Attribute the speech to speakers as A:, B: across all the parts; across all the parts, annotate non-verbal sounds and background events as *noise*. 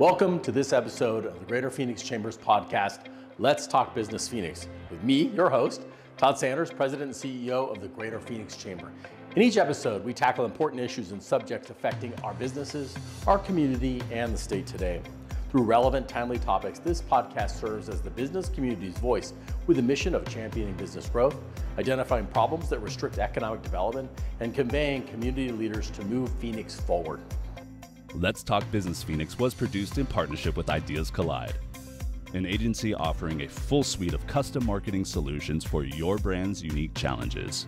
A: Welcome to this episode of the Greater Phoenix Chambers podcast, Let's Talk Business Phoenix, with me, your host, Todd Sanders, President and CEO of the Greater Phoenix Chamber. In each episode, we tackle important issues and subjects affecting our businesses, our community, and the state today. Through relevant, timely topics, this podcast serves as the business community's voice with a mission of championing business growth, identifying problems that restrict economic development, and conveying community leaders to move Phoenix forward.
B: Let's Talk Business Phoenix was produced in partnership with Ideas Collide, an agency offering a full suite of custom marketing solutions for your brand's unique challenges.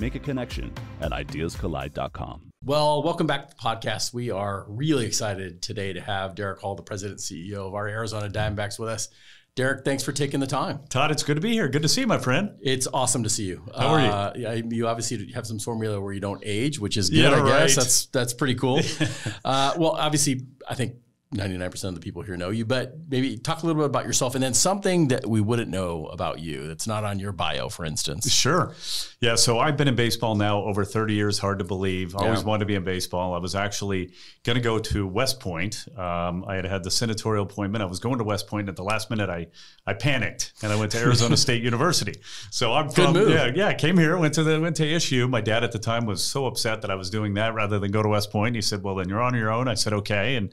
B: Make a connection at ideascollide.com.
A: Well, welcome back to the podcast. We are really excited today to have Derrick Hall, the president and CEO of our Arizona Diamondbacks, with us. Derrick, thanks for taking the time.
C: Todd, it's good to be here. Good to see you, my friend.
A: It's awesome to see you.
C: How are you?
A: Uh, you obviously have some formula where you don't age, which is good,
C: Yeah,
A: I guess. That's that's pretty cool. *laughs* uh, well, obviously, I think 99% of the people here know you, but maybe talk a little bit about yourself and then something that we wouldn't know about you that's not on your bio, for instance.
C: Sure. Yeah. So I've been in baseball now over 30 years. Hard to believe. I Always
A: Yeah.
C: wanted to be in baseball. I was actually going to go to West Point. Um, I had had the senatorial appointment. I was going to West Point. At the last minute, I I panicked and I went to Arizona *laughs* State University. So I'm
A: Good
C: from
A: move.
C: yeah yeah. Came here. Went to the went to ASU. My dad at the time was so upset that I was doing that rather than go to West Point. He said, "Well, then you're on your own." I said, "Okay." And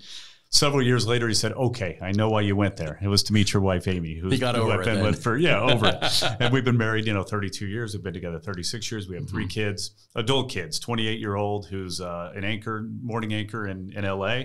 C: Several years later, he said, "Okay, I know why you went there. It was to meet your wife, Amy, who who
A: over
C: I've been
A: then.
C: with for yeah over it. *laughs* and we've been married, you know, 32 years. We've been together 36 years. We have
A: Mm-hmm.
C: three kids, adult kids, 28 year old who's uh, an anchor, morning anchor in, in LA,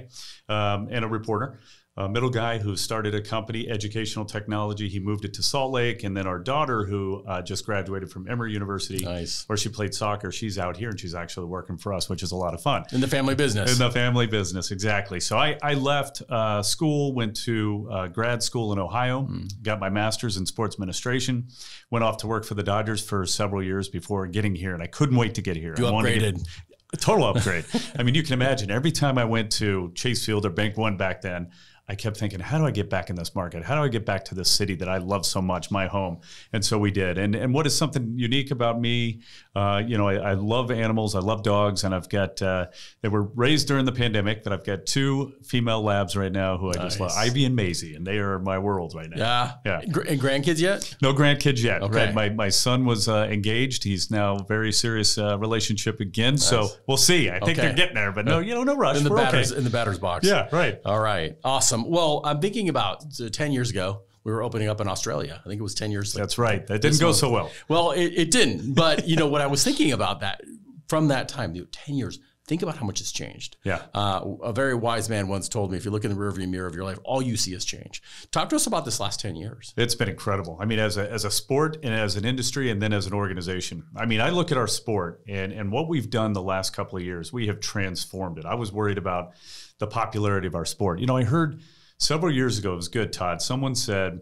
C: um, and a reporter. A middle guy who started a company, Educational Technology. He moved it to Salt Lake, and then our daughter, who uh, just graduated from Emory University,
A: Nice.
C: where she played soccer. She's out here and she's actually working for us, which is a lot of fun.
A: In the family business.
C: In the family business, exactly. So I, I left uh, school, went to uh, grad school in Ohio,
A: Hmm.
C: got my master's in sports administration, went off to work for the Dodgers for several years before getting here, and I couldn't wait to get here.
A: you
C: I wanted to get-
A: upgraded.
C: a total upgrade. I mean, you can imagine every time I went to Chase Field or Bank One back then, I kept thinking, how do I get back in this market? How do I get back to this city that I love so much, my home? And so we did. And and what is something unique about me? Uh, you know, I, I love animals. I love dogs, and I've got uh, they were raised during the pandemic. But I've got two female labs right now who I just love, Ivy and Maisie, and they are my world right now.
A: Yeah.
C: Yeah.
A: And grandkids yet?
C: No grandkids yet.
A: Okay.
C: Right? My my son was uh, engaged. He's now very serious uh, relationship again. So we'll see. I think
A: Okay.
C: they're getting there, but no, you know, no rush.
A: In the
C: We're
A: batters
C: okay.
A: in the batter's box.
C: Yeah, right.
A: All right. Awesome. Well, I'm thinking about uh, 10 years ago, we were opening up in Australia. I think it was 10 years.
C: That's right. That didn't go
A: month.
C: so well.
A: Well, it, it didn't. But, you know, what I was thinking about that from that time, you know, 10 years, think about how much has changed.
C: Yeah.
A: Uh, a very wise man once told me if you look in the rearview mirror of your life, all you see is change. Talk to us about this last 10 years.
C: It's been incredible. I mean, as a, as a sport and as an industry and then as an organization. I mean, I look at our sport and, and what we've done the last couple of years, we have transformed it. I was worried about the popularity of our sport. You know, I heard several years ago, it was good, Todd. Someone said,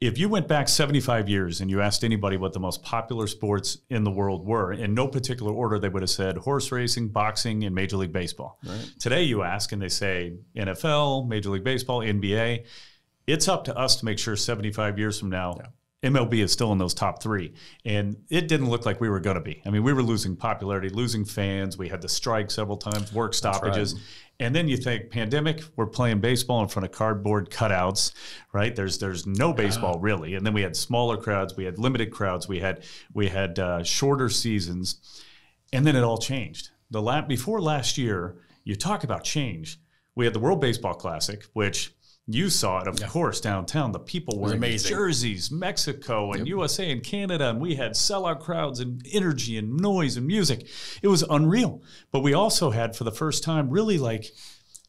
C: if you went back 75 years and you asked anybody what the most popular sports in the world were, in no particular order, they would have said horse racing, boxing, and Major League Baseball. Today, you ask and they say NFL, Major League Baseball, NBA. It's up to us to make sure 75 years from now, MLB is still in those top three. And it didn't look like we were going to be. I mean, we were losing popularity, losing fans. We had to strike several times, work stoppages. And then you think pandemic, we're playing baseball in front of cardboard cutouts, right? There's there's no baseball really. And then we had smaller crowds, we had limited crowds, we had we had uh, shorter seasons, and then it all changed. The la- before last year, you talk about change. We had the World Baseball Classic, which you saw it, of course, downtown. The people were in
A: amazing.
C: jerseys, Mexico and USA and Canada, and we had sellout crowds and energy and noise and music. It was unreal. But we also had, for the first time, really like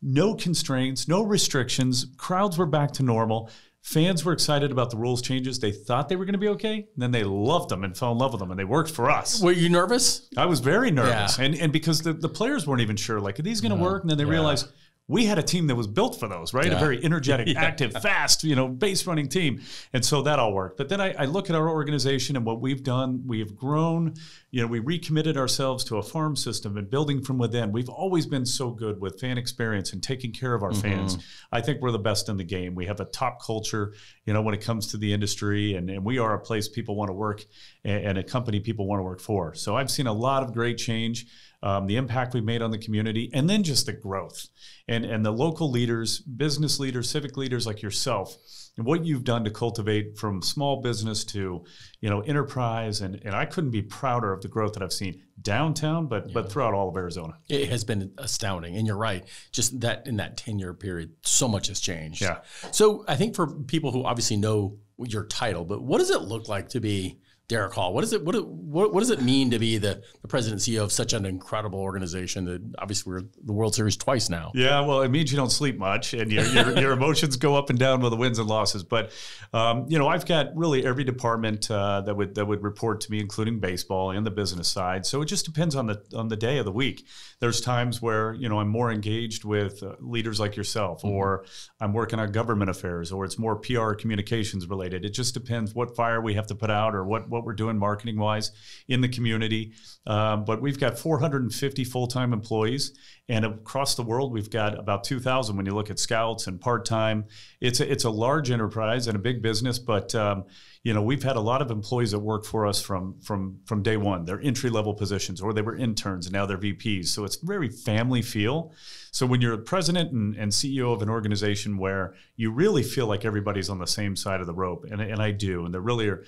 C: no constraints, no restrictions. Crowds were back to normal. Fans were excited about the rules changes. They thought they were going to be okay. And then they loved them and fell in love with them, and they worked for us.
A: Were you nervous?
C: I was very nervous,
A: Yeah.
C: and and because the, the players weren't even sure, like, are these going to work? And then they
A: Yeah.
C: realized we had a team that was built for those, right?
A: Yeah.
C: A very energetic, *laughs* active, fast, you know, base running team, and so that all worked. But then I, I look at our organization and what we've done. We have grown you know, we recommitted ourselves to a farm system and building from within. We've always been so good with fan experience and taking care of our mm-hmm. fans. I think we're the best in the game. We have a top culture, you know, when it comes to the industry, and, and we are a place people want to work and, and a company people want to work for. So I've seen a lot of great change um, the impact we've made on the community, and then just the growth and and the local leaders, business leaders, civic leaders like yourself, and what you've done to cultivate from small business to you know enterprise, and and I couldn't be prouder of the growth that I've seen downtown, but yeah. but throughout all of Arizona.
A: It has been astounding, and you're right. Just that in that ten year period, so much has changed.
C: Yeah.
A: So I think for people who obviously know your title, but what does it look like to be Derrick Hall. What is it? What, what, what does it mean to be the, the president and CEO of such an incredible organization that obviously we're the World Series twice now?
C: Yeah, well, it means you don't sleep much and your, your, *laughs* your emotions go up and down with the wins and losses. But um, you know, I've got really every department uh, that would that would report to me, including baseball and the business side. So it just depends on the on the day of the week. There's times where you know I'm more engaged with uh, leaders like yourself, mm-hmm. or I'm working on government affairs, or it's more PR communications related. It just depends what fire we have to put out or what what what we're doing marketing wise in the community. Um, but we've got 450 full time employees, and across the world, we've got about 2,000 when you look at scouts and part time. It's a, it's a large enterprise and a big business, but um, you know we've had a lot of employees that work for us from from from day one. They're entry level positions, or they were interns, and now they're VPs. So it's very family feel. So when you're a president and, and, CEO of an organization where you really feel like everybody's on the same side of the rope, and, and I do, and there really are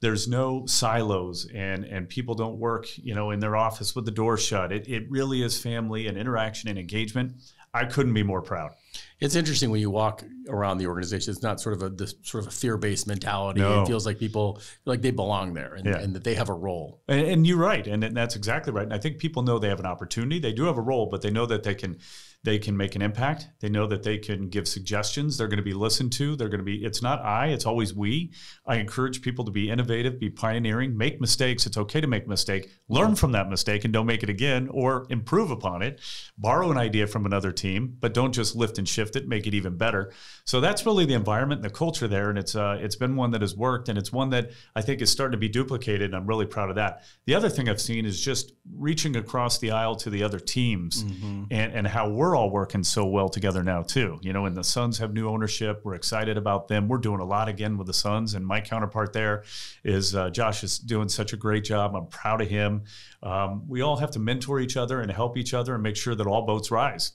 C: there's no silos and and people don't work you know in their office with the door shut. It, it really is family and interaction and engagement. I couldn't be more proud.
A: It's interesting when you walk around the organization it's not sort of a this sort of a fear-based mentality.
C: No.
A: it feels like people like they belong there and, yeah. and that they have a role.
C: And, and you're right and, and that's exactly right and i think people know they have an opportunity. They do have a role but they know that they can they can make an impact. They know that they can give suggestions. They're going to be listened to. They're going to be, it's not I, it's always we. I encourage people to be innovative, be pioneering, make mistakes. It's okay to make a mistake. Learn from that mistake and don't make it again or improve upon it. Borrow an idea from another team, but don't just lift and shift it, make it even better. So that's really the environment and the culture there. And it's, uh, it's been one that has worked and it's one that I think is starting to be duplicated. And I'm really proud of that. The other thing I've seen is just reaching across the aisle to the other teams mm-hmm. and, and how we're we're all working so well together now too. You know, and the Suns have new ownership. We're excited about them. We're doing a lot again with the Suns, and my counterpart there is uh, Josh is doing such a great job. I'm proud of him. Um, we all have to mentor each other and help each other and make sure that all boats rise.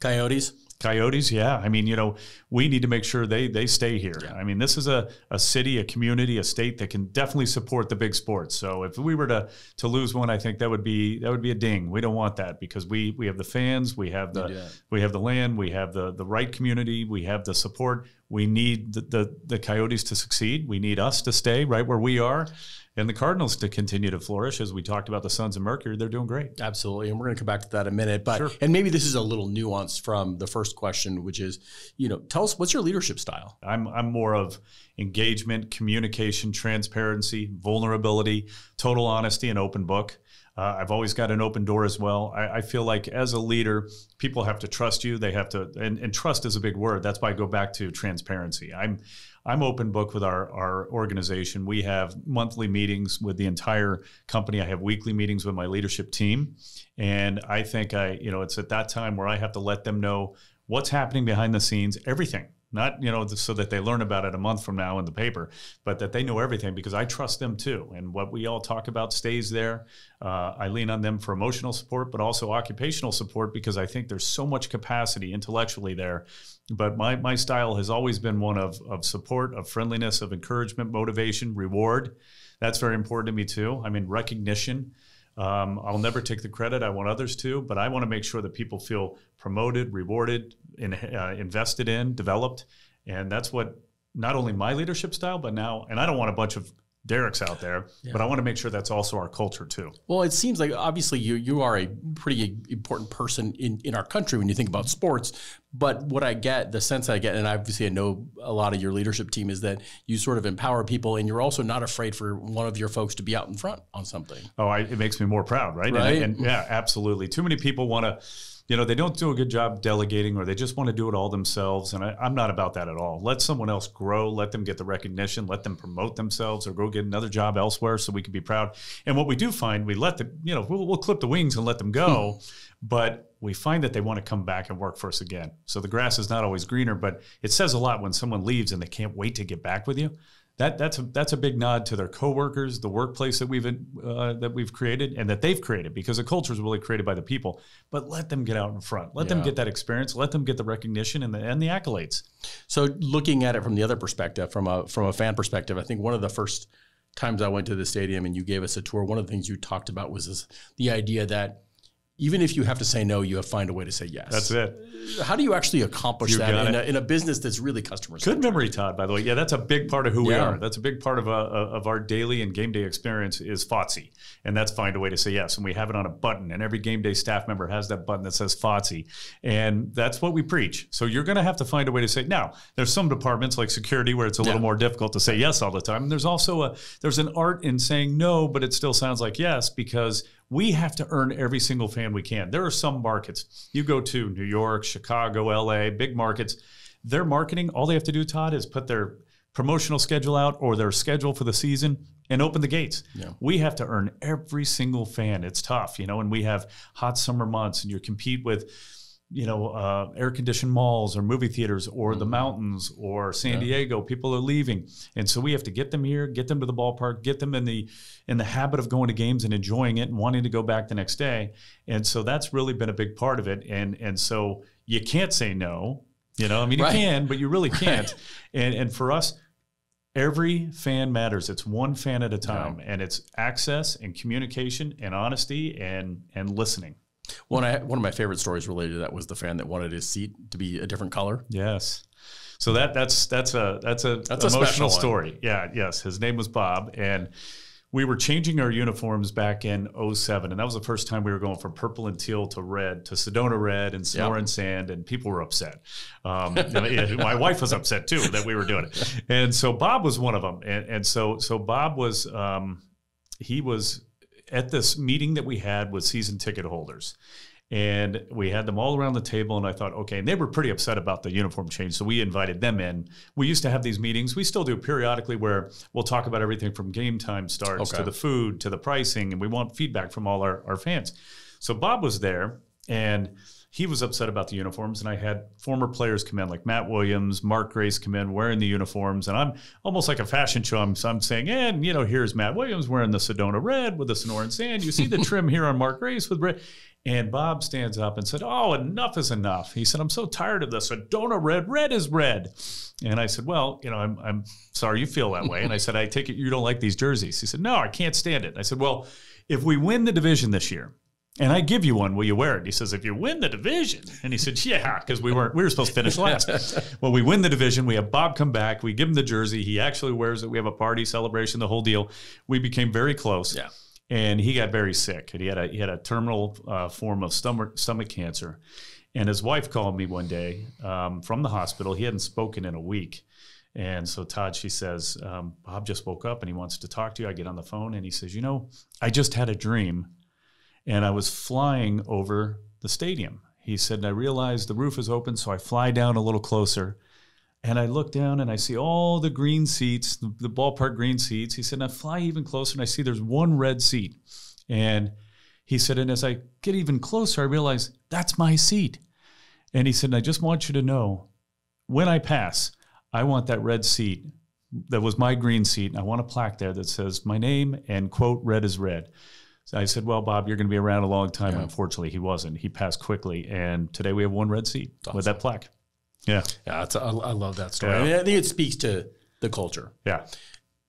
A: Coyotes.
C: Coyotes, yeah. I mean, you know, we need to make sure they they stay here. Yeah. I mean, this is a, a city, a community, a state that can definitely support the big sports. So if we were to to lose one, I think that would be that would be a ding. We don't want that because we we have the fans, we have the we have the land, we have the the right community, we have the support. We need the, the the Coyotes to succeed. We need us to stay right where we are and the Cardinals to continue to flourish. As we talked about the Suns and Mercury, they're doing great.
A: Absolutely, and we're going to come back to that in a minute. But sure. and maybe this is a little nuanced from the first question, which is, you know, tell us what's your leadership style.
C: I'm I'm more of engagement, communication, transparency, vulnerability, total honesty, and open book. Uh, I've always got an open door as well. I, I, feel like as a leader, people have to trust you. They have to, and, and trust is a big word. That's why I go back to transparency. I'm I'm open book with our, our organization. We have monthly meetings with the entire company. I have weekly meetings with my leadership team. And I think I, you know, it's at that time where I have to let them know what's happening behind the scenes, everything not you know so that they learn about it a month from now in the paper but that they know everything because i trust them too. And what we all talk about stays there. Uh, i lean on them for emotional support but also occupational support because i think there's so much capacity intellectually there. But my, my style has always been one of, of support of friendliness of encouragement motivation reward. That's very important to me too. I mean recognition um, I'll never take the credit. I want others to, but I want to make sure that people feel promoted, rewarded, in, uh, invested in, developed, and that's what not only my leadership style, but now, and I don't want a bunch of Derrick's out there, yeah. but I want to make sure that's also our culture too.
A: Well, it seems like obviously you you are a pretty important person in, in our country when you think about sports. But what I get, the sense I get, and obviously I know a lot of your leadership team is that you sort of empower people, and you're also not afraid for one of your folks to be out in front on something.
C: Oh, I, it makes me more proud, right?
A: Right.
C: And, and yeah, absolutely. Too many people want to you know, they don't do a good job delegating or they just want to do it all themselves. And I, I'm not about that at all. Let someone else grow, let them get the recognition, let them promote themselves or go get another job elsewhere so we can be proud. And what we do find, we let them, you know, we'll, we'll clip the wings and let them go, hmm. but we find that they want to come back and work for us again. So the grass is not always greener, but it says a lot when someone leaves and they can't wait to get back with you that that's a that's a big nod to their coworkers, the workplace that we've uh, that we've created and that they've created because the culture is really created by the people. But let them get out in front, let yeah. them get that experience, let them get the recognition and the and the accolades.
A: So looking at it from the other perspective, from a from a fan perspective, I think one of the first times I went to the stadium and you gave us a tour, one of the things you talked about was this, the idea that even if you have to say no, you have to find a way to say yes.
C: That's it.
A: How do you actually accomplish you that in a, in a, business that's really customer
C: Good memory, Todd. By the way, yeah, that's a big part of who yeah. we are. That's a big part of uh, of our daily and game day experience is FOTSI, and that's find a way to say yes. And we have it on a button, and every game day staff member has that button that says FOTSI, and that's what we preach. So you're going to have to find a way to say. Now, there's some departments like security where it's a yeah. little more difficult to say yes all the time. And there's also a there's an art in saying no, but it still sounds like yes because we have to earn every single fan we can. There are some markets. You go to New York, Chicago, LA, big markets. Their marketing, all they have to do, Todd, is put their promotional schedule out or their schedule for the season and open the gates. Yeah. We have to earn every single fan. It's tough, you know, and we have hot summer months and you compete with you know, uh, air conditioned malls or movie theaters or mm-hmm. the mountains or San yeah. Diego. People are leaving, and so we have to get them here, get them to the ballpark, get them in the in the habit of going to games and enjoying it and wanting to go back the next day. And so that's really been a big part of it. And and so you can't say no. You know, I mean, right. you can, but you really *laughs* can't. Right. And and for us. Every fan matters. It's one fan at a time, yeah. and it's access and communication and honesty and and listening.
A: One, I, one of my favorite stories related to that was the fan that wanted his seat to be a different color.
C: Yes. So that that's that's a that's a that's emotional a story. Yeah, yes. His name was Bob, and we were changing our uniforms back in 07 and that was the first time we were going from purple and teal to red to sedona red and Sonoran yep. sand and people were upset um, my wife was upset too that we were doing it and so bob was one of them and, and so so bob was um, he was at this meeting that we had with season ticket holders. And we had them all around the table, and I thought, okay, and they were pretty upset about the uniform change. So we invited them in. We used to have these meetings. We still do periodically where we'll talk about everything from game time starts okay. to the food to the pricing, and we want feedback from all our, our fans. So Bob was there, and he was upset about the uniforms, and I had former players come in, like Matt Williams, Mark Grace come in wearing the uniforms, and I'm almost like a fashion show. I'm, I'm saying, and you know, here's Matt Williams wearing the Sedona red with the Sonoran sand. You see the *laughs* trim here on Mark Grace with red. And Bob stands up and said, Oh, enough is enough. He said, I'm so tired of this. Sedona red, red is red. And I said, Well, you know, I'm, I'm sorry you feel that way. And I said, I take it you don't like these jerseys. He said, No, I can't stand it. I said, Well, if we win the division this year, and I give you one. Will you wear it? He says, if you win the division. And he said, yeah, because we weren't, we were supposed to finish last. *laughs* well, we win the division. We have Bob come back. We give him the jersey. He actually wears it. We have a party celebration, the whole deal. We became very close.
A: Yeah.
C: And he got very sick. And he had a, he had a terminal uh, form of stomach, stomach cancer. And his wife called me one day um, from the hospital. He hadn't spoken in a week. And so Todd, she says, um, Bob just woke up and he wants to talk to you. I get on the phone and he says, you know, I just had a dream and I was flying over the stadium. He said, and I realized the roof is open, so I fly down a little closer. And I look down and I see all the green seats, the, the ballpark green seats. He said, I fly even closer and I see there's one red seat. And he said, and as I get even closer, I realize that's my seat. And he said, I just want you to know when I pass, I want that red seat that was my green seat. And I want a plaque there that says my name and quote, red is red. So I said, "Well, Bob, you're going to be around a long time." Yeah. Unfortunately, he wasn't. He passed quickly, and today we have one red seat awesome. with that plaque. Yeah,
A: yeah, a, I love that story. Yeah. I, mean, I think it speaks to the culture.
C: Yeah,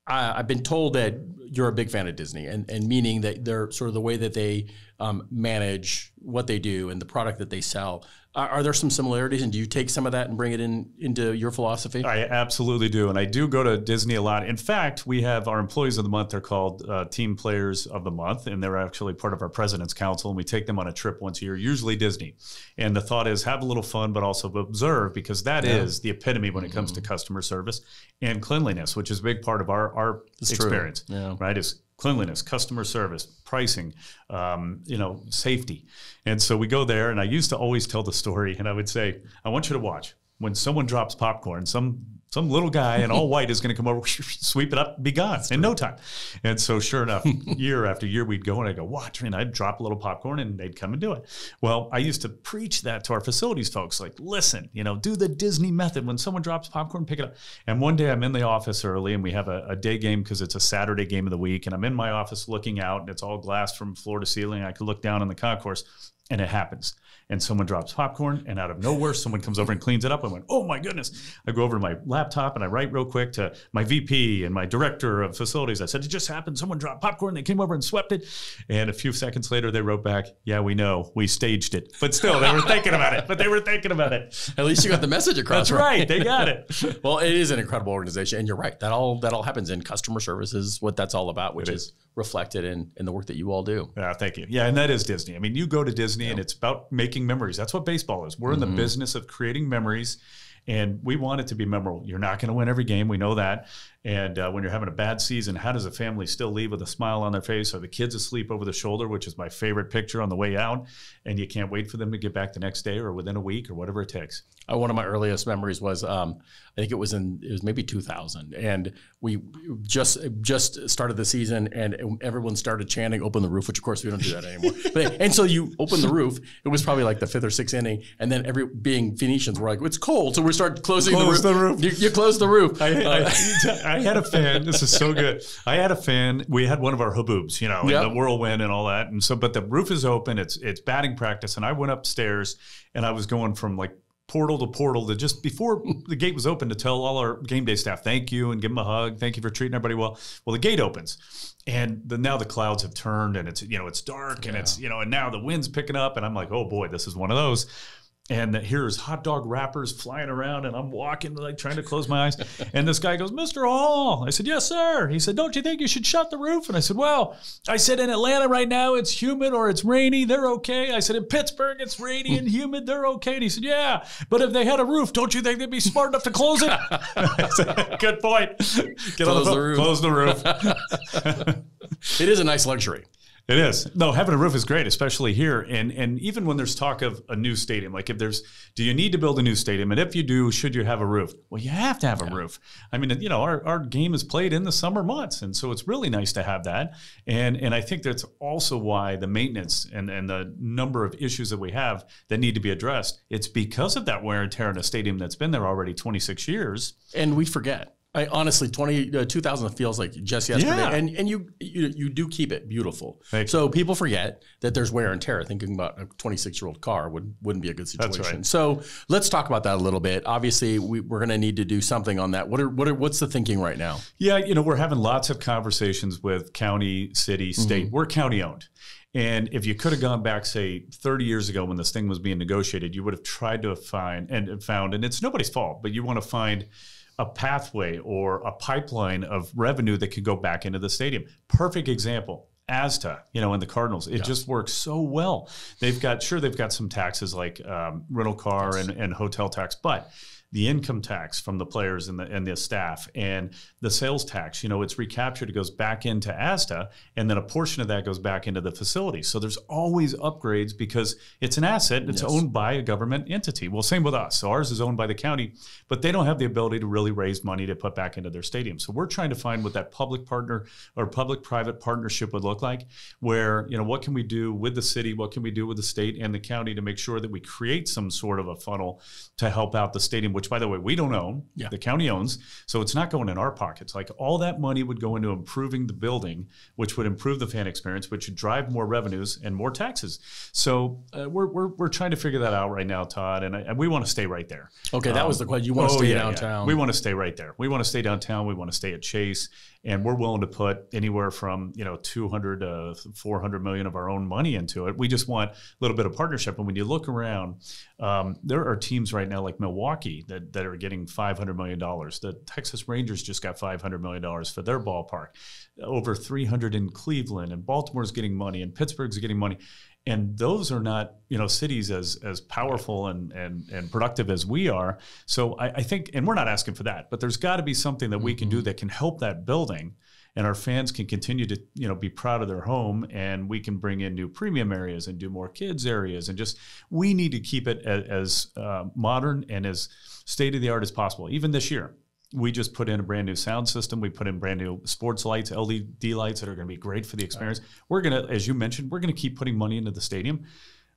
A: I, have been told that you're a big fan of Disney, and, and meaning that they're sort of the way that they um, manage what they do and the product that they sell are, are, there some similarities, and do you take some of that and bring it in into your philosophy?
C: I absolutely do, and I do go to Disney a lot. In fact, we have our employees of the month. They're called uh, Team Players of the Month, and they're actually part of our President's Council. And we take them on a trip once a year, usually Disney. And the thought is have a little fun, but also observe, because that yeah. is the epitome when it comes mm-hmm. to customer service and cleanliness, which is a big part of our our experience. Yeah. Right? Is cleanliness, customer service, pricing, um, you know, safety. And so we go there, and I used to always tell the story, and I would say, I want you to watch when someone drops popcorn, some some little guy in all white is going to come over, *laughs* sweep it up, be gone That's in no time. And so, sure enough, *laughs* year after year, we'd go and I'd go, watch, and I'd drop a little popcorn and they'd come and do it. Well, I used to preach that to our facilities folks like, listen, you know, do the Disney method. When someone drops popcorn, pick it up. And one day I'm in the office early and we have a, a day game because it's a Saturday game of the week. And I'm in my office looking out and it's all glass from floor to ceiling. I could look down on the concourse and it happens and someone drops popcorn and out of nowhere someone comes over and cleans it up. I went oh my goodness. I go over to my laptop and i write real quick to my vp and my director of facilities. I said it just happened. Someone dropped popcorn. They came over and swept it. And a few seconds later they wrote back yeah we know. We staged it. But still they were thinking about it. But they were thinking about it.
A: At least you got the message across
C: that's right, right. they got it. *laughs*
A: Well it is an incredible organization. And you're right. That all that all happens in customer service is what that's all about which is. is reflected in in the work that you all do.
C: Yeah, thank you. Yeah, and that is Disney. I mean, you go to Disney yeah. and it's about making memories. That's what baseball is. We're mm-hmm. in the mm-hmm. business of creating memories and we want it to be memorable. You're not going to win every game. We know that. And uh, when you're having a bad season, how does a family still leave with a smile on their face? Are the kids asleep over the shoulder, which is my favorite picture on the way out? And you can't wait for them to get back the next day or within a week or whatever it takes.
A: Uh, one of my earliest memories was um, I think it was in it was maybe 2000, and we just just started the season, and everyone started chanting "Open the roof," which of course we don't do that anymore. *laughs* but, and so you open the roof. It was probably like the fifth or sixth inning, and then every being Phoenicians were like, "It's cold," so we start closing close the roof. The roof. You, you close the roof.
C: I, I, I, had a fan. This is so *laughs* good. I had a fan. We had one of our haboobs, you know, yep. the whirlwind and all that, and so but the roof is open. It's it's batting practice, and I went upstairs, and I was going from like portal to portal to just before the gate was open to tell all our game day staff thank you and give them a hug thank you for treating everybody well well the gate opens and the, now the clouds have turned and it's you know it's dark yeah. and it's you know and now the wind's picking up and i'm like oh boy this is one of those and here's hot dog wrappers flying around and i'm walking like trying to close my eyes. *laughs* And this guy goes mr hall. I said yes sir. He said don't you think you should shut the roof? And i said well i said in atlanta right now it's humid or it's rainy they're okay. I said in pittsburgh it's rainy and humid they're okay. And he said yeah but if they had a roof don't you think they'd be smart enough to close it? *laughs* Said, good point.
A: Get close on the, the roof.
C: Close the roof. *laughs*
A: It is a nice luxury
C: it is. No, having a roof is great, especially here. And and even when there's talk of a new stadium, like if there's, do you need to build a new stadium? And if you do, should you have a roof? Well, you have to have yeah. a roof. I mean, you know, our, our game is played in the summer months. And so it's really nice to have that. And and I think that's also why the maintenance and, and the number of issues that we have that need to be addressed, it's because of that wear and tear in a stadium that's been there already 26 years.
A: And we forget. I honestly, 20, uh, 2000 feels like just yesterday, yeah. and and you, you you do keep it beautiful. Thank so you. people forget that there's wear and tear. Thinking about a 26 year old car would wouldn't be a good situation. Right. So let's talk about that a little bit. Obviously, we, are going to need to do something on that. What are what are what's the thinking right now?
C: Yeah, you know, we're having lots of conversations with county, city, state. Mm-hmm. We're county owned. And if you could have gone back, say, 30 years ago when this thing was being negotiated, you would have tried to find and found, and it's nobody's fault, but you want to find a pathway or a pipeline of revenue that could go back into the stadium. Perfect example. AZSTA, you know, and the Cardinals, it yeah. just works so well. They've got sure they've got some taxes like um, rental car yes. and, and hotel tax, but the income tax from the players and the and the staff and the sales tax. You know it's recaptured it goes back into AZSTA, and then a portion of that goes back into the facility. So there's always upgrades because it's an asset it's yes. owned by a government entity. Well same with us. So ours is owned by the county but they don't have the ability to really raise money to put back into their stadium. So we're trying to find what that public partner or public private partnership would look like where you know what can we do with the city? What can we do with the state and the county to make sure that we create some sort of a funnel to help out the stadium which by the way we don't own, yeah. the county owns, so it's not going in our pockets. Like all that money would go into improving the building, which would improve the fan experience, which would drive more revenues and more taxes. So uh, we're, we're, we're trying to figure that out right now, Todd, and, I, and we want to stay right there.
A: Okay, that um, was the question. You want to oh, stay yeah, downtown?
C: Yeah. We want to stay right there. We want to stay downtown. We want to stay at Chase and we're willing to put anywhere from you know 200 to 400 million of our own money into it. We just want a little bit of partnership. And when you look around, um, there are teams right now like Milwaukee that, that are getting 500 million dollars. The Texas Rangers just got 500 million dollars for their ballpark. Over 300 in Cleveland, and Baltimore's getting money, and Pittsburgh's getting money and those are not you know cities as as powerful and and and productive as we are so i, I think and we're not asking for that but there's got to be something that we can do mm-hmm. that can help that building and our fans can continue to you know be proud of their home, and we can bring in new premium areas and do more kids areas, and just we need to keep it as, as uh, modern and as state of the art as possible. Even this year, we just put in a brand new sound system. We put in brand new sports lights, LED lights that are going to be great for the experience. We're going to, as you mentioned, we're going to keep putting money into the stadium,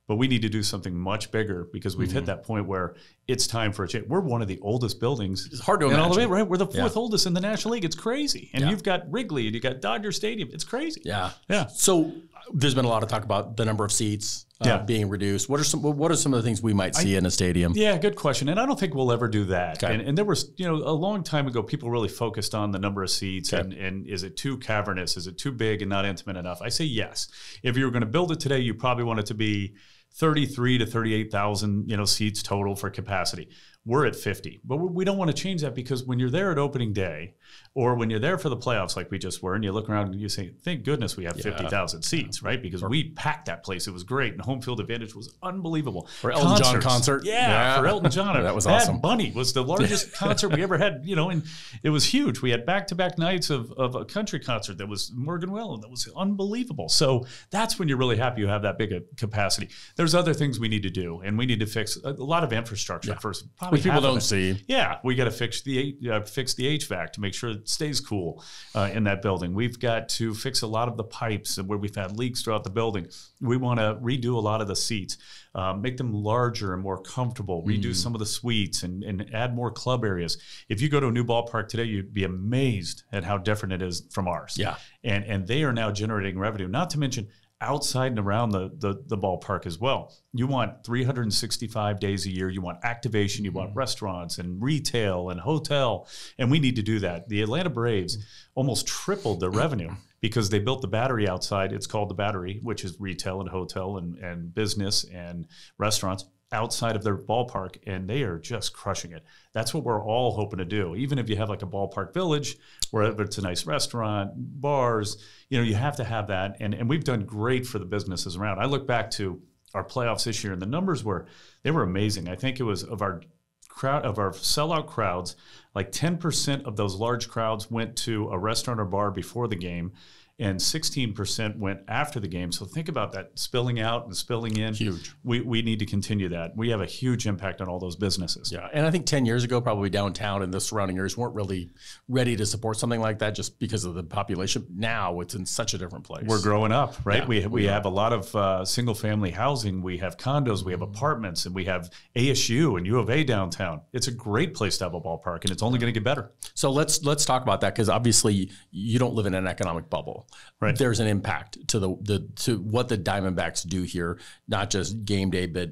C: but we need to do something much bigger because we've mm-hmm. hit that point where it's time for a change. We're one of the oldest buildings.
A: It's hard to imagine. All the way,
C: right? We're the fourth yeah. oldest in the National League. It's crazy. And yeah. you've got Wrigley and you got Dodger Stadium. It's crazy.
A: Yeah. Yeah. So there's been a lot of talk about the number of seats uh, yeah. being reduced. What are some What are some of the things we might see I, in a stadium?
C: Yeah, good question. And I don't think we'll ever do that. Okay. And, and, there was, you know, a long time ago, people really focused on the number of seats okay. and, and is it too cavernous? Is it too big and not intimate enough? I say yes. If you were going to build it today, you probably want it to be 33 to 38,000, you know, seats total for capacity. We're at 50, but we don't want to change that because when you're there at opening day, or when you're there for the playoffs, like we just were, and you look around and you say, "Thank goodness we have yeah. fifty thousand seats, right?" Because or, we packed that place; it was great, and home field advantage was unbelievable.
A: For Elton Concerts. John concert,
C: yeah, yeah, for Elton John, *laughs* that was Bad awesome. Bunny was the largest *laughs* concert we ever had, you know, and it was huge. We had back-to-back nights of, of a country concert that was Morgan Wallen, that was unbelievable. So that's when you're really happy you have that big a capacity. There's other things we need to do, and we need to fix a, lot of infrastructure yeah. first.
A: Probably Which people don't see.
C: Yeah, we got to fix the uh, fix the HVAC to make sure stays cool uh, in that building. We've got to fix a lot of the pipes where we've had leaks throughout the building. We want to redo a lot of the seats, uh, make them larger and more comfortable, redo mm. some of the suites, and, and add more club areas. If you go to a new ballpark today, you'd be amazed at how different it is from ours.
A: Yeah,
C: and and they are now generating revenue. Not to mention outside and around the, the, the ballpark as well. You want 365 days a year. You want activation. You want mm-hmm. restaurants and retail and hotel, and we need to do that. The Atlanta Braves almost tripled their revenue because they built the battery outside. It's called the battery, which is retail and hotel and, and business and restaurants outside of their ballpark and they are just crushing it. That's what we're all hoping to do. Even if you have like a ballpark village where it's a nice restaurant, bars, you know, you have to have that. And, and we've done great for the businesses around. I look back to our playoffs this year and the numbers were, they were amazing. I think it was of our crowd, of our sellout crowds, like 10% of those large crowds went to a restaurant or bar before the game and 16% went after the game. So think about that spilling out and spilling in.
A: Huge.
C: We, we need to continue that. We have a huge impact on all those businesses.
A: Yeah. And I think 10 years ago, probably downtown and the surrounding areas weren't really ready to support something like that just because of the population. Now it's in such a different place.
C: We're growing up, right? Yeah, we, we have a lot of uh, single family housing. We have condos, we have apartments, and we have ASU and U of A downtown. It's a great place to have a ballpark, and it's only going to get better.
A: So let's let's talk about that because obviously you don't live in an economic bubble
C: right.
A: there's an impact to the, the to what the Diamondbacks do here, not just game day, but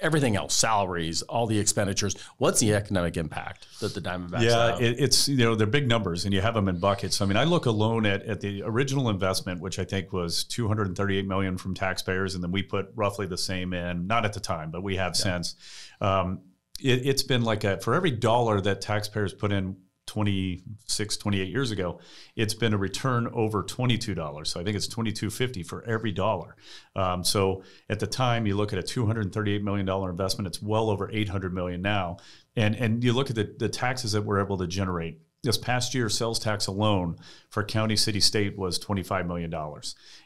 A: everything else, salaries, all the expenditures. What's the economic impact that the Diamondbacks
C: yeah,
A: have?
C: Yeah, it's you know they're big numbers, and you have them in buckets. I mean, I look alone at, at the original investment, which I think was 238 million from taxpayers, and then we put roughly the same in, not at the time, but we have yeah. since. Um, it, it's been like a for every dollar that taxpayers put in 26 28 years ago it's been a return over $22 so i think it's 22.50 for every dollar. Um, so at the time you look at a $238 million investment it's well over 800 million now. And and you look at the, the taxes that we're able to generate this past year, sales tax alone for county, city, state was $25 million.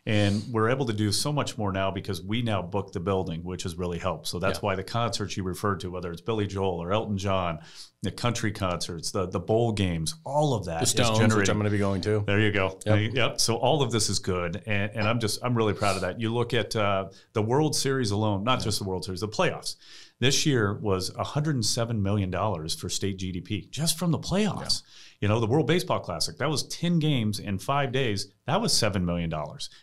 C: And we're able to do so much more now because we now book the building, which has really helped. So that's yeah. why the concerts you referred to, whether it's Billy Joel or Elton John, the country concerts, the, the bowl games, all of that
A: the Stones,
C: is
A: which I'm going to be going to.
C: There you go. Yep. yep. So all of this is good. And, and I'm just, I'm really proud of that. You look at uh, the World Series alone, not yeah. just the World Series, the playoffs. This year was $107 million for state GDP just from the playoffs. Yeah. You know, the World Baseball Classic, that was 10 games in five days. That was $7 million.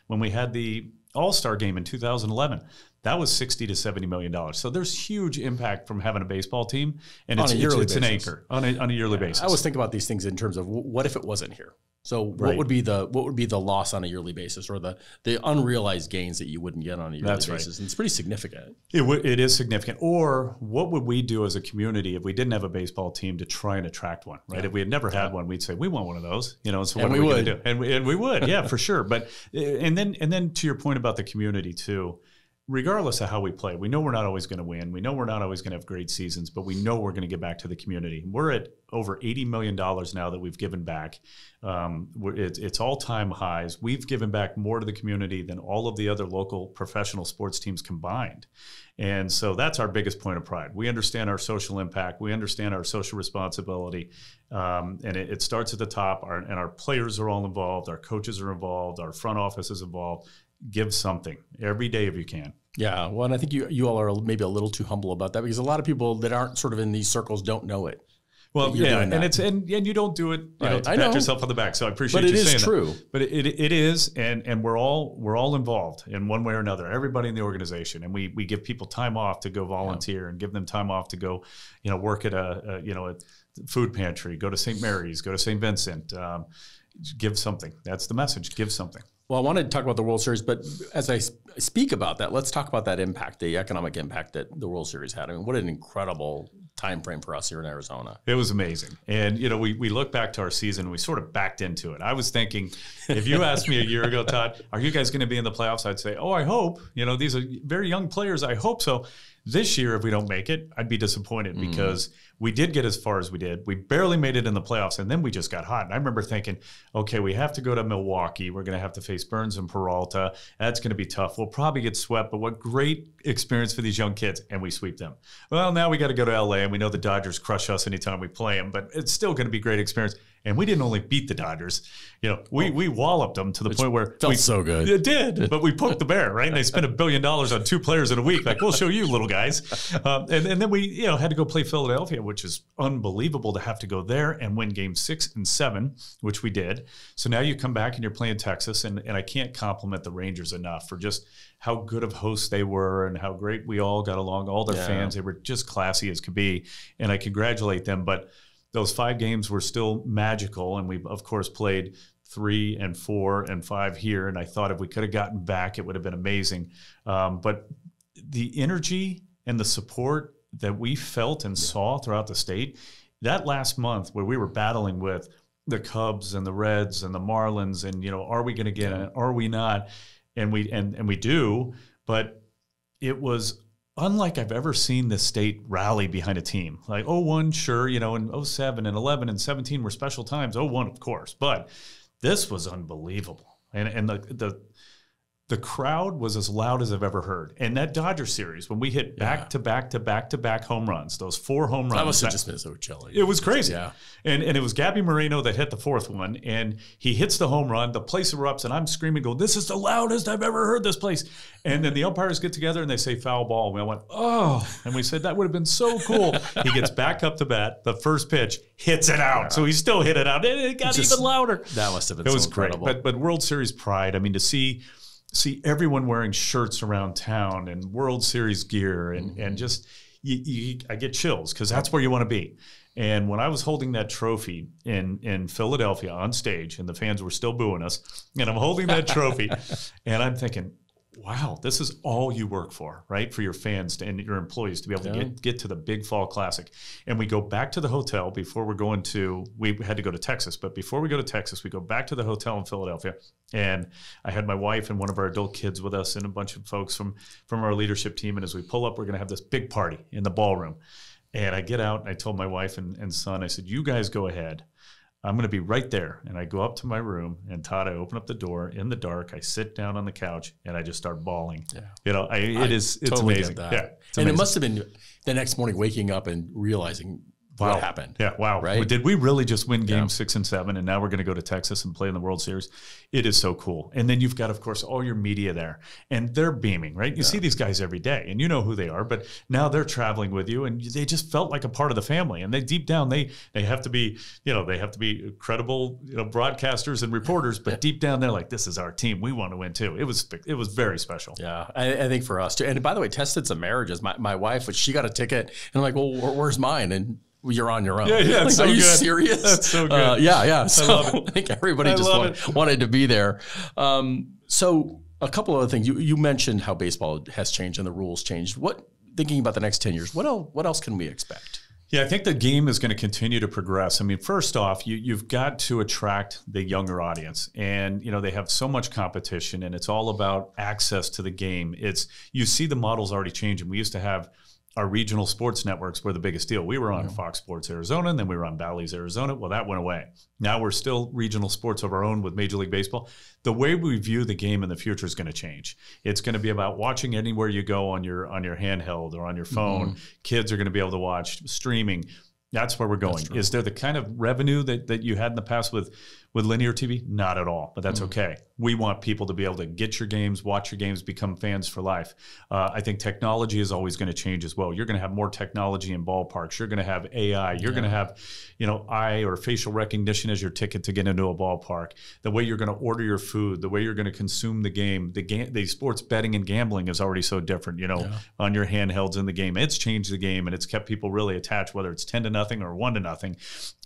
C: When we had the All Star game in 2011, that was 60 to 70 million dollars. So there's huge impact from having a baseball team, and it's, it's, it's an anchor on a, on a yearly yeah, basis.
A: I always think about these things in terms of what if it wasn't here? So what right. would be the what would be the loss on a yearly basis, or the the unrealized gains that you wouldn't get on a yearly That's basis? Right. And it's pretty significant.
C: It, w- it is significant. Or what would we do as a community if we didn't have a baseball team to try and attract one? Right? Yeah. If we had never had yeah. one, we'd say we want one of those. You know, so what
A: and
C: we,
A: we
C: would
A: do?
C: And we, and we would, yeah, for sure. But eh, and then and then to your point about the community too regardless of how we play, we know we're not always going to win. We know we're not always going to have great seasons, but we know we're going to get back to the community. We're at over $80 million now that we've given back. Um, it's, it's all time highs. We've given back more to the community than all of the other local professional sports teams combined. And so that's our biggest point of pride. We understand our social impact, we understand our social responsibility. Um, and it, it, starts at the top, our, and our players are all involved, our coaches are involved, our front office is involved. Give something every day if you can.
A: Yeah, well, and I think you you all are maybe a little too humble about that because a lot of people that aren't sort of in these circles don't know it.
C: Well, yeah, and it's and, and you don't do it, you right. know, to I pat know. yourself on the back. So I appreciate but you saying
A: true.
C: that. But it is true. But it, it is, and and we're all we're all involved in one way or another. Everybody in the organization, and we we give people time off to go volunteer yeah. and give them time off to go, you know, work at a, a you know a food pantry, go to St. Mary's, go to St. Vincent. Um, give something. That's the message. Give something.
A: Well, I wanted to talk about the World Series, but as I speak about that, let's talk about that impact, the economic impact that the World Series had. I mean, what an incredible time frame for us here in Arizona.
C: It was amazing. And you know, we we look back to our season, we sort of backed into it. I was thinking, if you asked me a year ago, Todd, are you guys going to be in the playoffs? I'd say, "Oh, I hope." You know, these are very young players. I hope so. This year, if we don't make it, I'd be disappointed mm. because we did get as far as we did. We barely made it in the playoffs, and then we just got hot. And I remember thinking, okay, we have to go to Milwaukee. We're going to have to face Burnes and Peralta. That's going to be tough. We'll probably get swept, but what great experience for these young kids. And we sweep them. Well, now we got to go to LA, and we know the Dodgers crush us anytime we play them, but it's still going to be great experience. And we didn't only beat the Dodgers, you know, we, we walloped them to the point where
A: felt
C: we,
A: so good.
C: It did, *laughs* but we poked the bear, right? And they spent a billion dollars on two players in a week. Like, we'll show you, little guys. Um, and, and then we, you know, had to go play Philadelphia, which is unbelievable to have to go there and win game six and seven, which we did. So now you come back and you're playing Texas. And, and I can't compliment the Rangers enough for just how good of hosts they were and how great we all got along, all their yeah. fans. They were just classy as could be. And I congratulate them. But those five games were still magical. And we, of course, played three and four and five here. And I thought if we could have gotten back, it would have been amazing. Um, but the energy and the support that we felt and yeah. saw throughout the state, that last month where we were battling with the Cubs and the Reds and the Marlins, and you know, are we going to get it? Are we not? And we and and we do, but it was unlike I've ever seen the state rally behind a team. Like 01, sure, you know, and 07 and 11 and 17 were special times. 01, of course, but this was unbelievable. And and the the the crowd was as loud as I've ever heard. And that Dodger series, when we hit back yeah. to back to back to back home runs, those four home runs.
A: That must have just been so chilly.
C: It was crazy. Yeah. And and it was Gabby Moreno that hit the fourth one. And he hits the home run. The place erupts, and I'm screaming, go, This is the loudest I've ever heard this place. And then the umpires get together and they say foul ball. And we went, Oh. And we said, That would have been so cool. *laughs* he gets back up to bat. The first pitch hits it out. So he still hit it out. And it got just, even louder.
A: That must have been it so was incredible.
C: great. But but World Series pride, I mean, to see see everyone wearing shirts around town and World Series gear, and mm-hmm. and just you, you, I get chills because that's where you want to be. And when I was holding that trophy in in Philadelphia on stage, and the fans were still booing us, and I'm holding that trophy, *laughs* and I'm thinking, wow, this is all you work for, right? For your fans to, and your employees to be able yeah. to get, get to the Big Fall Classic. And we go back to the hotel before we're going to, we had to go to Texas, but before we go to Texas, we go back to the hotel in Philadelphia. And I had my wife and one of our adult kids with us and a bunch of folks from, from our leadership team. And as we pull up, we're going to have this big party in the ballroom. And I get out and I told my wife and, and son, I said, you guys go ahead. I'm going to be right there. And I go up to my room, and Todd, I open up the door in the dark. I sit down on the couch, and I just start bawling. Yeah. You know, I, it I is, it's totally amazing. Yeah.
A: It's and amazing. it must have been the next morning waking up and realizing wow. what happened.
C: Yeah, wow. Right? Did we really just win game yeah. six and seven, and now we're going to go to Texas and play in the World Series? It is so cool. And then you've got, of course, all your media there, and they're beaming, right? You yeah. see these guys every day, and you know who they are, but now they're traveling with you, and they just felt like a part of the family. And they deep down, they they have to be, you know, they have to be credible, you know, broadcasters and reporters, but deep down, they're like, this is our team. We want to win too. It was it was very special.
A: Yeah, I, I think for us too. And by the way, tested some marriages. My my wife, she got a ticket, and I'm like, well, where's mine? And you're on your own.
C: Yeah, yeah. Like, so are
A: you
C: good.
A: serious?
C: That's so good.
A: Uh, yeah, yeah. So I, love it. *laughs* I think everybody I just want, wanted to be there. Um, so a couple of other things. You you mentioned how baseball has changed and the rules changed. What thinking about the next ten years? What else? What else can we expect?
C: Yeah, I think the game is going to continue to progress. I mean, first off, you, you've got to attract the younger audience, and you know they have so much competition, and it's all about access to the game. It's you see the models already changing. We used to have our regional sports networks were the biggest deal. We were on yeah. Fox Sports Arizona, and then we were on Bally's Arizona. Well, that went away. Now we're still regional sports of our own with Major League Baseball. The way we view the game in the future is going to change. It's going to be about watching anywhere you go on your on your handheld or on your phone. Mm-hmm. Kids are going to be able to watch streaming. That's where we're going. Is there the kind of revenue that, that you had in the past with with linear TV? Not at all, but that's mm. okay. We want people to be able to get your games, watch your games, become fans for life. Uh, I think technology is always going to change as well. You're going to have more technology in ballparks. You're going to have AI. You're yeah. going to have, you know, eye or facial recognition as your ticket to get into a ballpark. The way you're going to order your food, the way you're going to consume the game. The game, the sports betting and gambling is already so different. You know, yeah. on your handhelds in the game, it's changed the game and it's kept people really attached, whether it's ten to nothing or one to nothing.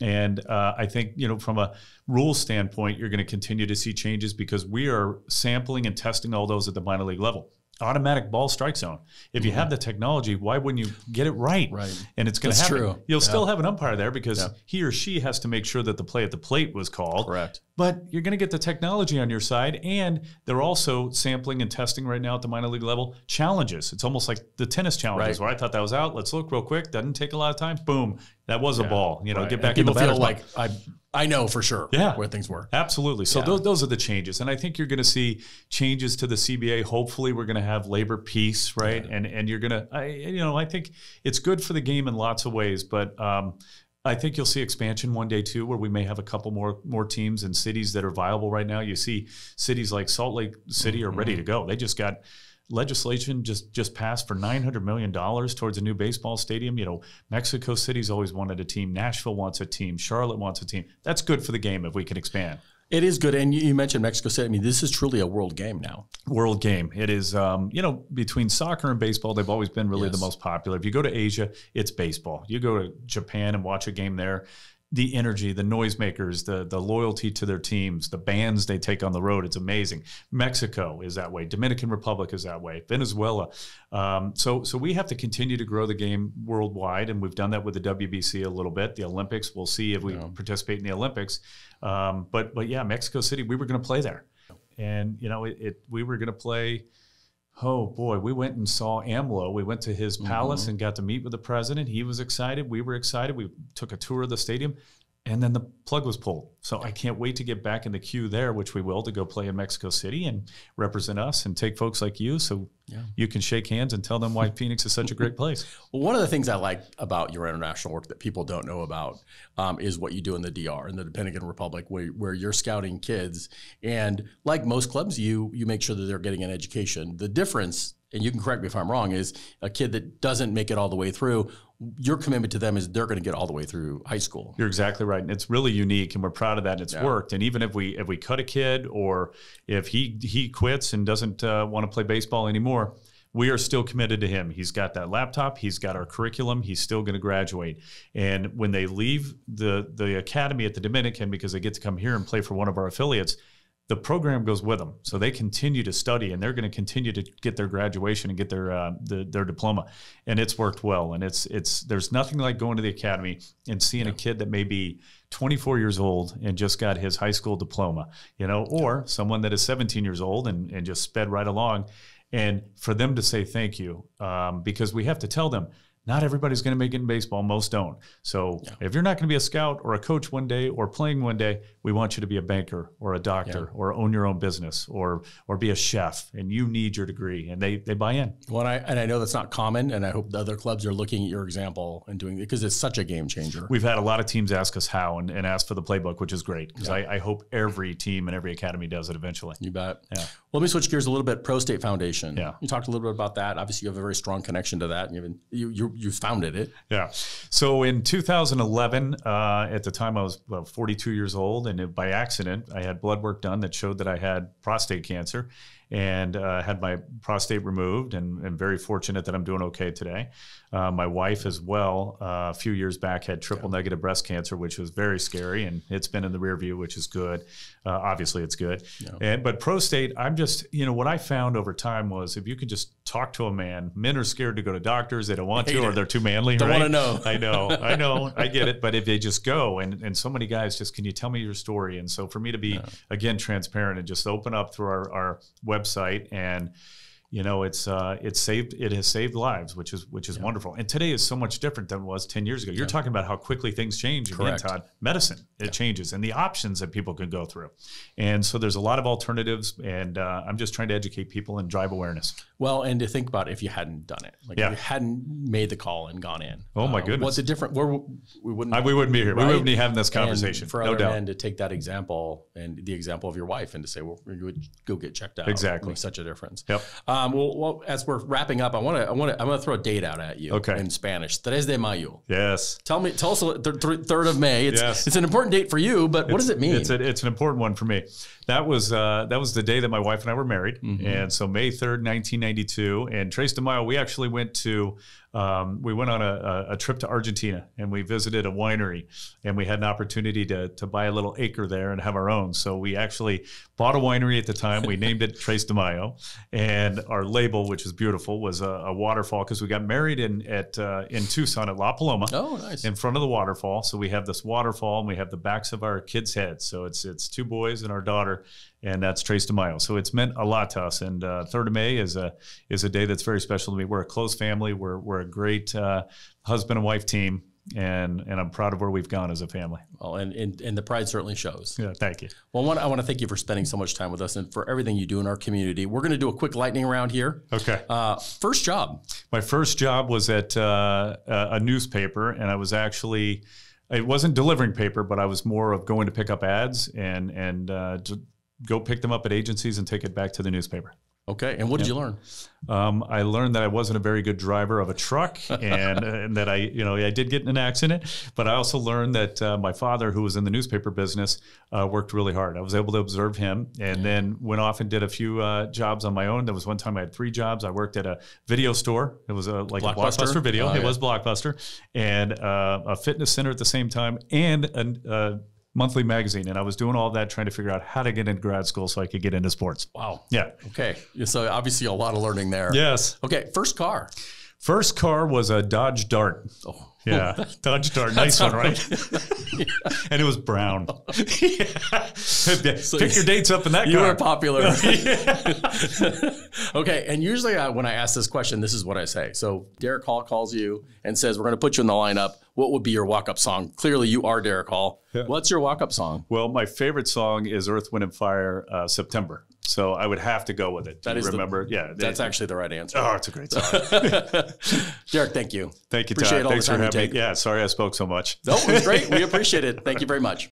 C: And uh, I think you know from a rule standpoint, you're going to continue to see changes because we are sampling and testing all those at the minor league level. Automatic ball strike zone. If you mm-hmm. have the technology, why wouldn't you get it right?
A: Right.
C: And it's going to happen. True. You'll yeah. still have an umpire there because yeah. he or she has to make sure that the play at the plate was called.
A: Correct.
C: But you're going to get the technology on your side, and they're also sampling and testing right now at the minor league level challenges. It's almost like the tennis challenges, right. where I thought that was out. Let's look real quick. Doesn't take a lot of time. Boom, that was yeah. a ball. You know, right. get back.
A: And people feel like I I know for sure yeah. where things were.
C: Absolutely. So yeah. those, those are the changes. And I think you're going to see changes to the CBA. Hopefully we're going to have labor peace, right? Yeah. And and you're going to, I, you know, I think it's good for the game in lots of ways, but um, I think you'll see expansion one day too, where we may have a couple more more teams and cities that are viable right now. You see cities like Salt Lake City mm-hmm. are ready to go. They just got legislation just just passed for 900 million dollars towards a new baseball stadium you know mexico city's always wanted a team nashville wants a team charlotte wants a team that's good for the game if we can expand
A: it is good, and you mentioned Mexico City. I mean, this is truly a world game now.
C: World game. It is. Um, you know, between soccer and baseball, they've always been really yes. the most popular. If you go to Asia, it's baseball. You go to Japan and watch a game there the energy, the noisemakers, the the loyalty to their teams, the bands they take on the road. It's amazing. Mexico is that way. Dominican Republic is that way. Venezuela. Um, so so we have to continue to grow the game worldwide, and we've done that with the WBC a little bit. The Olympics. We'll see if we yeah. participate in the Olympics. Um, but but yeah, Mexico City. We were going to play there, and you know it, it we were going to play Oh boy, we went and saw AMLO. We went to his palace mm-hmm. and got to meet with the president. He was excited. We were excited. We took a tour of the stadium and then the plug was pulled. So I can't wait to get back in the queue there, which we will, to go play in Mexico City and represent us and take folks like you so yeah. you can shake hands and tell them why *laughs* Phoenix is such a great place.
A: well, one of the things I like about your international work that people don't know about um, is what you do in the DR, in the Dominican Republic, where, where you're scouting kids. And like most clubs, you you make sure that they're getting an education. The difference and you can correct me if I'm wrong, is a kid that doesn't make it all the way through your commitment to them is they're going to get all the way through high school.
C: You're exactly right, and it's really unique, and we're proud of that. And it's yeah. worked. And even if we if we cut a kid, or if he he quits and doesn't uh, want to play baseball anymore, we are still committed to him. He's got that laptop. He's got our curriculum. He's still going to graduate. And when they leave the the academy at the Dominican, because they get to come here and play for one of our affiliates, the program goes with them. So they continue to study and they're going to continue to get their graduation and get their uh, the, their diploma. And it's worked well. And it's it's there's nothing like going to the academy and seeing yeah. a kid that may be 24 years old and just got his high school diploma, you know, or someone that is 17 years old and, and just sped right along. And for them to say thank you, um, because we have to tell them not everybody's going to make it in baseball. Most don't. So yeah. if you're not going to be a scout or a coach one day or playing one day, we want you to be a banker or a doctor yeah. or own your own business or or be a chef. And you need your degree, and they they buy in.
A: Well, and I, and I know that's not common, and I hope the other clubs are looking at your example and doing it because it's such a game changer.
C: We've had a lot of teams ask us how and, and ask for the playbook, which is great because yeah. I, I, hope every team and every academy does it eventually.
A: You bet. Yeah. Well, let me switch gears a little bit. Pro State Foundation. Yeah. You talked a little bit about that. Obviously, you have a very strong connection to that. And you you you founded it.
C: Yeah. So in 2011, uh, at the time I was well, 42 years old, and by accident, I had blood work done that showed that I had prostate cancer. And uh, had my prostate removed, and, am very fortunate that I'm doing okay today. Uh, my wife as well, uh, a few years back, had triple negative breast cancer, which was very scary, and it's been in the rear view, which is good. Uh, obviously, it's good. And but prostate, I'm just you know what I found over time was if you could just talk to a man, men are scared to go to doctors, they don't want to, or they're too manly.
A: Don't
C: right?
A: want to know.
C: I know, I *laughs* know, I get it. But if they just go, and and so many guys just, can you tell me your story? And so for me to be again transparent and just open up through our, our website and you know it's uh, it's saved it has saved lives which is which is yeah. wonderful. And today is so much different than it was 10 years ago. You're yeah. talking about how quickly things change again todd. Medicine it yeah. changes and the options that people can go through. And so there's a lot of alternatives and uh, i'm just trying to educate people and drive awareness.
A: Well and to think about if you hadn't done it. Like if you hadn't made the call and gone in.
C: Oh my uh, goodness.
A: what's a different where we wouldn't I,
C: we wouldn't be here. Right? we wouldn't be having this conversation
A: and for other no men to take that example and the example of your wife and to say well you would go get checked out.
C: Exactly.
A: Such a difference.
C: Yep.
A: Um, well, well as we're wrapping up, I want to, I want to, I'm going to throw a date out at you.
C: Okay.
A: In Spanish, Tres de Mayo.
C: Yes.
A: Tell me, tell us, th- third of May. It's, yes. it's an important date for you, but what
C: it's,
A: does it mean?
C: It's, a, it's an important one for me. That was, uh, that was the day that my wife and I were married, mm-hmm. and so May third, nineteen ninety two, and Tres de Mayo. We actually went to um, we went on a, a, trip to Argentina and we visited a winery and we had an opportunity to, to buy a little acre there and have our own. So we actually bought a winery at the time. We named it *laughs* Tres de Mayo, and our label, which is beautiful, was a, a waterfall because we got married in at uh, in Tucson at La Paloma.
A: Oh, nice!
C: In front of the waterfall. So we have this waterfall and we have the backs of our kids' heads. So it's it's two boys and our daughter and that's Tres de Mayo. So it's meant a lot to us. And uh, Third of May is a is a day that's very special to me. We're a close family. We're we're a great uh, husband and wife team, and and I'm proud of where we've gone as a family.
A: Well, and and, and the pride certainly shows.
C: Yeah, thank you.
A: Well, I want, I want to thank you for spending so much time with us and for everything you do in our community. We're going to do a quick lightning round here.
C: Okay.
A: Uh, first job.
C: My first job was at uh, a newspaper, and I was actually it wasn't delivering paper, but I was more of going to pick up ads and and uh, go pick them up at agencies and take it back to the newspaper.
A: Okay. And what did you learn?
C: Um, I learned that I wasn't a very good driver of a truck, *laughs* and, and that I, you know, I did get in an accident. But I also learned that uh, my father, who was in the newspaper business, uh, worked really hard. I was able to observe him, and yeah. then went off and did a few uh, jobs on my own. There was one time I had three jobs. I worked at a video store. It was a like Blockbuster? a Blockbuster video. Oh, it yeah. was Blockbuster, and uh, a fitness center at the same time, and a uh, monthly magazine, and I was doing all that trying to figure out how to get into grad school so I could get into sports.
A: Wow.
C: Yeah.
A: Okay. So obviously a lot of learning there.
C: Yes.
A: Okay. First car.
C: First car was a Dodge Dart. Oh. Yeah, *laughs* Dodge Dart, nice one, right? yeah. *laughs* And it was brown. *laughs* yeah. So Pick your dates up in that.
A: You
C: car.
A: were popular. okay, and usually I, when I ask this question, this is what I say. So Derrick Hall calls you and says, "We're going to put you in the lineup. What would be your walk-up song?" Clearly, you are Derrick Hall. Yeah. What's your walk-up song?
C: Well, my favorite song is Earth, Wind, and Fire, uh, September. So I would have to go with it.
A: Do That is
C: remember,
A: the,
C: yeah.
A: That's they, actually the right answer.
C: Oh, it's a great *laughs* song.
A: Derrick, thank you.
C: Thank you, Appreciate Todd. Thanks for having me. Yeah, sorry I spoke so much.
A: No, it was great. We *laughs* appreciate it. Thank you very much.